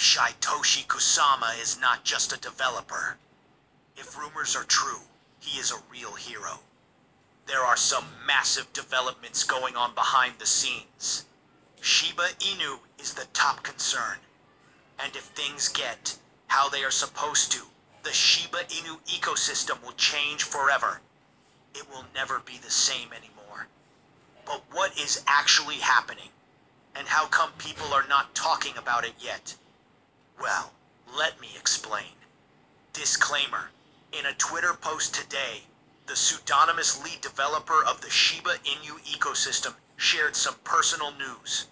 Shytoshi Kusama is not just a developer. If rumors are true, he is a real hero. There are some massive developments going on behind the scenes. Shiba Inu is the top concern. And if things get how they are supposed to, the Shiba Inu ecosystem will change forever. It will never be the same anymore. But what is actually happening? And how come people are not talking about it yet? Well, let me explain. Disclaimer. In a Twitter post today, the pseudonymous lead developer of the Shiba Inu ecosystem shared some personal news.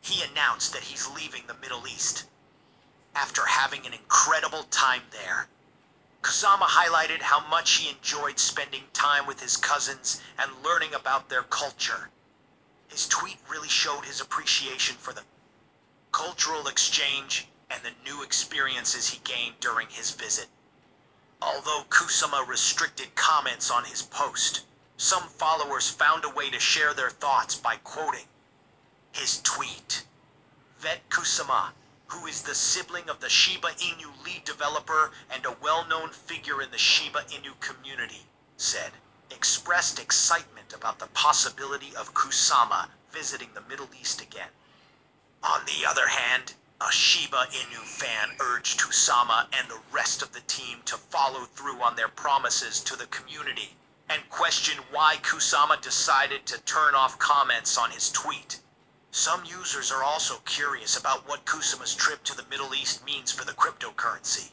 He announced that he's leaving the Middle East. After having an incredible time there, Kusama highlighted how much he enjoyed spending time with his cousins and learning about their culture. His tweet really showed his appreciation for the cultural exchange and the new experiences he gained during his visit. Although Kusama restricted comments on his post, some followers found a way to share their thoughts by quoting his tweet. Vet Kusama, who is the sibling of the Shiba Inu lead developer and a well-known figure in the Shiba Inu community, said, expressed excitement about the possibility of Kusama visiting the Middle East again. On the other hand, a Shiba Inu fan urged Kusama and the rest of the team to follow through on their promises to the community and questioned why Kusama decided to turn off comments on his tweet. Some users are also curious about what Kusama's trip to the Middle East means for the cryptocurrency.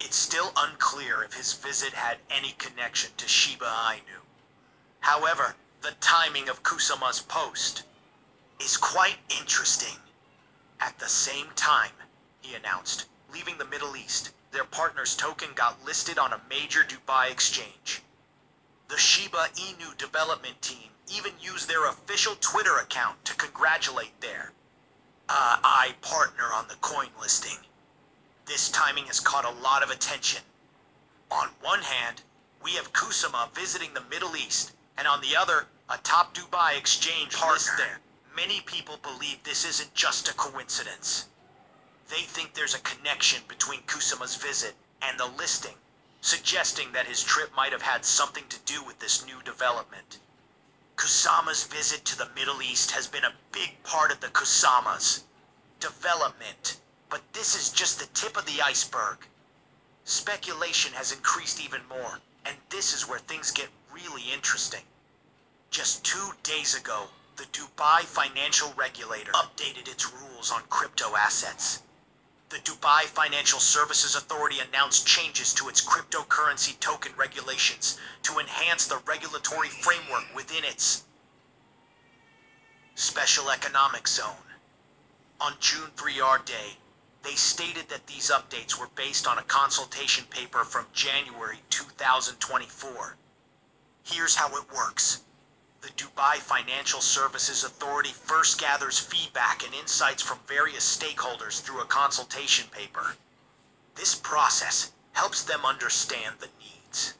It's still unclear if his visit had any connection to Shiba Inu. However, the timing of Kusama's post is quite interesting. At the same time, he announced, leaving the Middle East, their partner's token got listed on a major Dubai exchange. The Shiba Inu development team even used their official Twitter account to congratulate their uh, I partner on the coin listing. This timing has caught a lot of attention. On one hand, we have Kusama visiting the Middle East, and on the other, a top Dubai exchange partner. there. Many people believe this isn't just a coincidence. They think there's a connection between Kusama's visit and the listing, suggesting that his trip might have had something to do with this new development. Kusama's visit to the Middle East has been a big part of the Kusama's development, but this is just the tip of the iceberg. Speculation has increased even more, and this is where things get really interesting. Just two days ago, the Dubai Financial Regulator updated its rules on crypto assets. The Dubai Financial Services Authority announced changes to its cryptocurrency token regulations to enhance the regulatory framework within its Special Economic Zone. On June 3R Day, they stated that these updates were based on a consultation paper from January 2024. Here's how it works. The Dubai Financial Services Authority first gathers feedback and insights from various stakeholders through a consultation paper. This process helps them understand the needs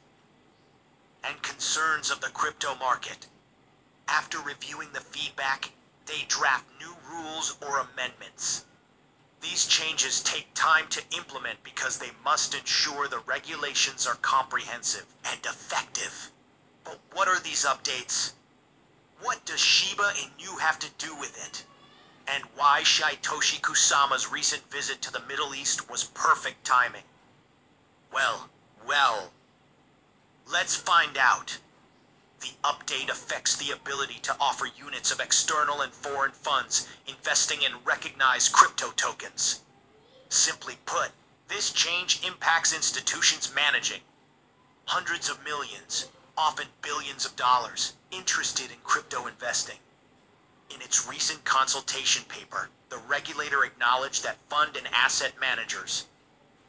and concerns of the crypto market. After reviewing the feedback, they draft new rules or amendments. These changes take time to implement because they must ensure the regulations are comprehensive and effective. But what are these updates? What does Shiba Inu have to do with it? And why Shytoshi Kusama's recent visit to the Middle East was perfect timing? Well, well, let's find out. The update affects the ability to offer units of external and foreign funds investing in recognized crypto tokens. Simply put, this change impacts institutions managing hundreds of millions, often billions of dollars, interested in crypto investing. In its recent consultation paper, the regulator acknowledged that fund and asset managers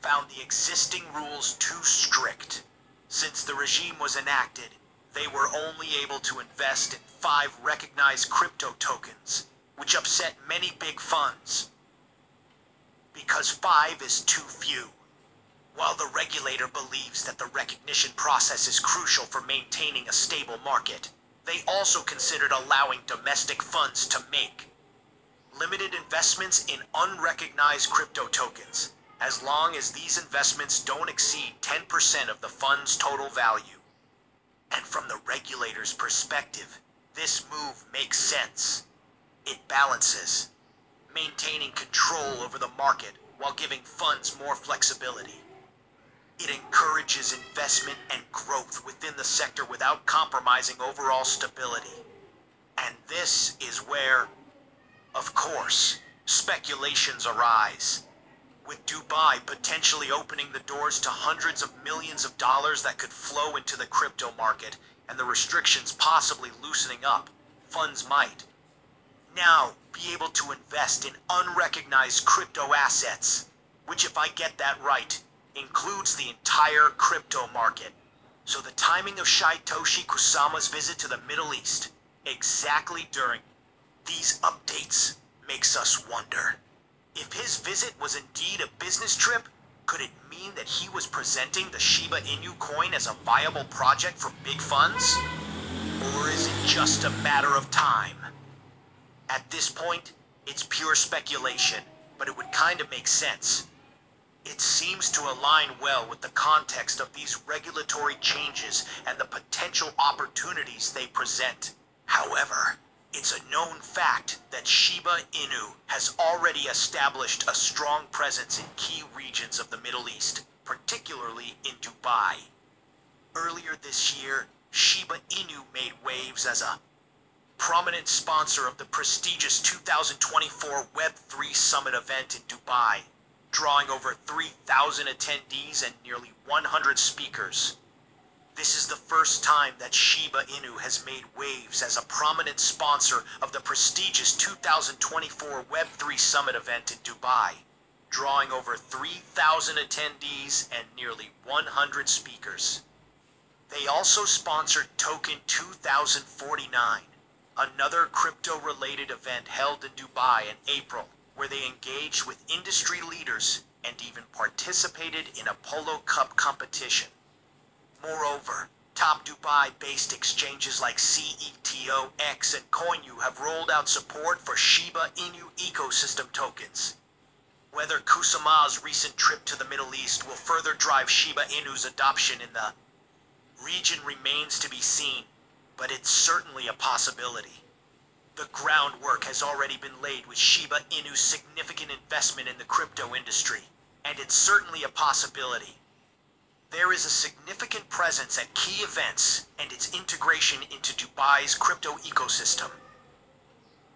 found the existing rules too strict. Since the regime was enacted, they were only able to invest in five recognized crypto tokens, which upset many big funds. Because five is too few. While the regulator believes that the recognition process is crucial for maintaining a stable market, they also considered allowing domestic funds to make limited investments in unrecognized crypto tokens, as long as these investments don't exceed 10% of the fund's total value. And from the regulator's perspective, this move makes sense. It balances, maintaining control over the market while giving funds more flexibility. It encourages investment and growth within the sector without compromising overall stability. And this is where, of course, speculations arise. With Dubai potentially opening the doors to hundreds of millions of dollars that could flow into the crypto market and the restrictions possibly loosening up, funds might now be able to invest in unrecognized crypto assets, which, if I get that right, includes the entire crypto market. So the timing of Shytoshi Kusama's visit to the Middle East, exactly during these updates, makes us wonder. If his visit was indeed a business trip, could it mean that he was presenting the Shiba Inu coin as a viable project for big funds? Or is it just a matter of time? At this point, it's pure speculation, but it would kind of make sense. It seems to align well with the context of these regulatory changes and the potential opportunities they present. However, it's a known fact that Shiba Inu has already established a strong presence in key regions of the Middle East, particularly in Dubai. Earlier this year, Shiba Inu made waves as a prominent sponsor of the prestigious 2024 Web3 Summit event in Dubai drawing over 3,000 attendees and nearly 100 speakers. This is the first time that Shiba Inu has made waves as a prominent sponsor of the prestigious 2024 Web3 Summit event in Dubai, drawing over 3,000 attendees and nearly 100 speakers. They also sponsored Token 2049, another crypto-related event held in Dubai in April where they engaged with industry leaders and even participated in a Polo Cup competition. Moreover, top Dubai-based exchanges like Cetoex and CoinW have rolled out support for Shiba Inu ecosystem tokens. Whether Kusama's recent trip to the Middle East will further drive Shiba Inu's adoption in the region remains to be seen, but it's certainly a possibility. The groundwork has already been laid with Shiba Inu's significant investment in the crypto industry, and it's certainly a possibility. There is a significant presence at key events and its integration into Dubai's crypto ecosystem.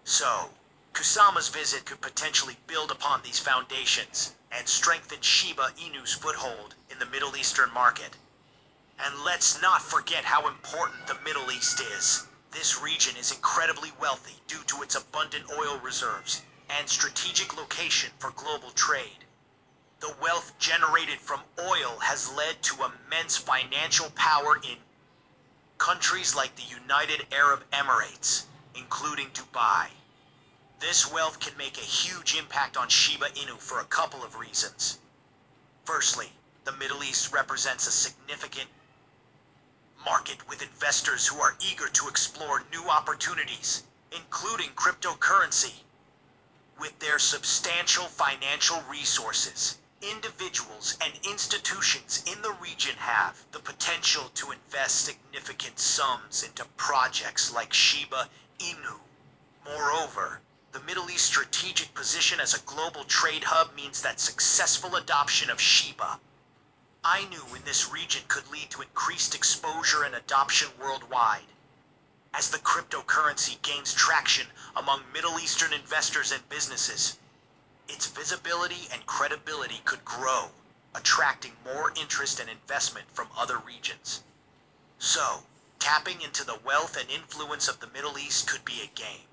So, Kusama's visit could potentially build upon these foundations and strengthen Shiba Inu's foothold in the Middle Eastern market. And let's not forget how important the Middle East is. This region is incredibly wealthy due to its abundant oil reserves and strategic location for global trade. The wealth generated from oil has led to immense financial power in countries like the United Arab Emirates, including Dubai. This wealth can make a huge impact on Shiba Inu for a couple of reasons. Firstly, the Middle East represents a significant market with investors who are eager to explore new opportunities, including cryptocurrency. With their substantial financial resources, individuals and institutions in the region have the potential to invest significant sums into projects like Shiba Inu. Moreover, the Middle East's strategic position as a global trade hub means that successful adoption of Shiba Inu in this region could lead to increased exposure and adoption worldwide. As the cryptocurrency gains traction among Middle Eastern investors and businesses, its visibility and credibility could grow, attracting more interest and investment from other regions. So, tapping into the wealth and influence of the Middle East could be a game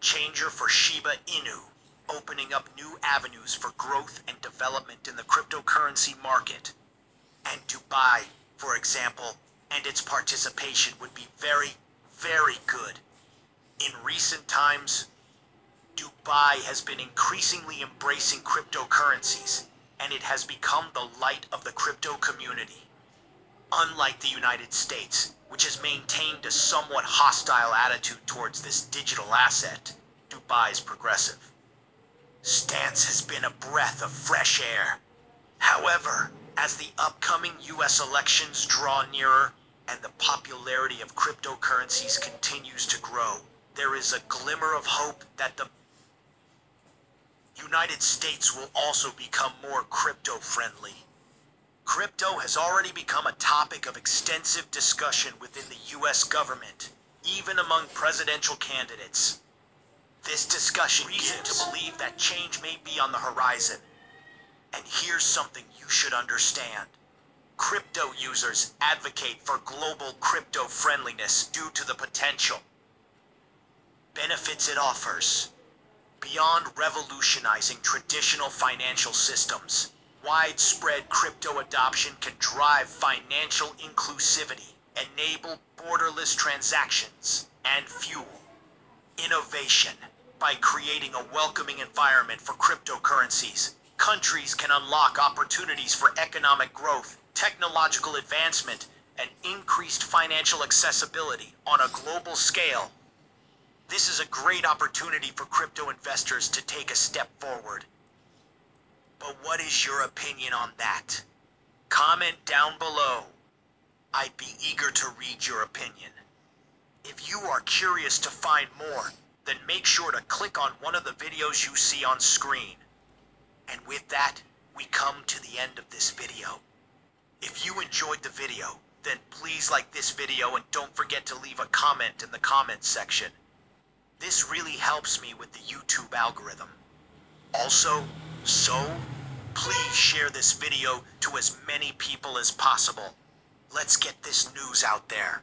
changer for Shiba Inu opening up new avenues for growth and development in the cryptocurrency market. And Dubai, for example, and its participation would be very, very good. In recent times, Dubai has been increasingly embracing cryptocurrencies, and it has become the light of the crypto community. Unlike the United States, which has maintained a somewhat hostile attitude towards this digital asset, Dubai is progressive. Stance has been a breath of fresh air. However, as the upcoming US elections draw nearer and the popularity of cryptocurrencies continues to grow, there is a glimmer of hope that the United States will also become more crypto friendly. Crypto has already become a topic of extensive discussion within the US government, even among presidential candidates. This discussion reason to believe that change may be on the horizon. And here's something you should understand. Crypto users advocate for global crypto friendliness due to the potential benefits it offers. Beyond revolutionizing traditional financial systems, widespread crypto adoption can drive financial inclusivity, enable borderless transactions, and fuel innovation. By creating a welcoming environment for cryptocurrencies, countries can unlock opportunities for economic growth, technological advancement, and increased financial accessibility on a global scale. This is a great opportunity for crypto investors to take a step forward. But what is your opinion on that? Comment down below. I'd be eager to read your opinion. If you are curious to find more, then make sure to click on one of the videos you see on screen. And with that, we come to the end of this video. If you enjoyed the video, then please like this video and don't forget to leave a comment in the comments section. This really helps me with the YouTube algorithm. Also, so, please share this video to as many people as possible. Let's get this news out there.